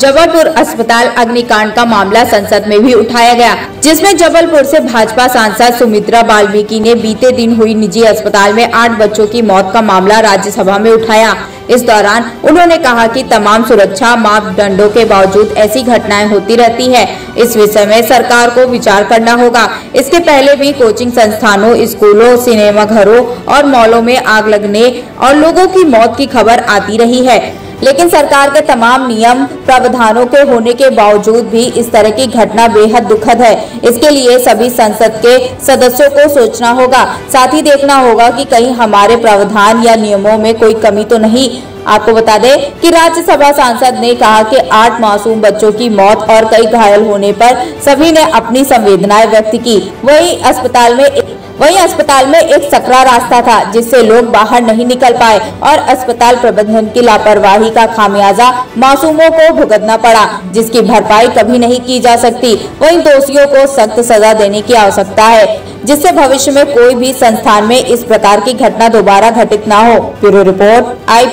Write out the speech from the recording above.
जबलपुर अस्पताल अग्निकांड का मामला संसद में भी उठाया गया, जिसमें जबलपुर से भाजपा सांसद सुमित्रा बाल्मीकि ने बीते दिन हुई निजी अस्पताल में आठ बच्चों की मौत का मामला राज्यसभा में उठाया। इस दौरान उन्होंने कहा कि तमाम सुरक्षा मापदंडों के बावजूद ऐसी घटनाएँ होती रहती है। इस विषय में सरकार को विचार करना होगा। इसके पहले भी कोचिंग संस्थानों, स्कूलों सिनेमा घरों और मॉलों में आग लगने और लोगों की मौत की खबर आती रही है। लेकिन सरकार के तमाम नियम प्रावधानों के होने के बावजूद भी इस तरह की घटना बेहद दुखद है। इसके लिए सभी संसद के सदस्यों को सोचना होगा। साथ ही देखना होगा कि कहीं हमारे प्रावधान या नियमों में कोई कमी तो नहीं Amen. आपको बता दें कि राज्यसभा सांसद ने कहा कि आठ मासूम बच्चों की मौत और कई घायल होने पर सभी ने अपनी संवेदनाएँ व्यक्त की। वहीं अस्पताल में वहीं अस्पताल में एक सकरा रास्ता था, जिससे लोग बाहर नहीं निकल पाए और अस्पताल प्रबंधन की लापरवाही का खामियाजा मासूमों को भुगतना पड़ा, जिसकी भरपाई कभी नहीं की जा सकती। वहीं दोषियों को सख्त सजा देने की आवश्यकता है, जिससे भविष्य में कोई भी संस्थान में इस प्रकार की घटना दोबारा घटित न हो। ब्यूरो रिपोर्ट आई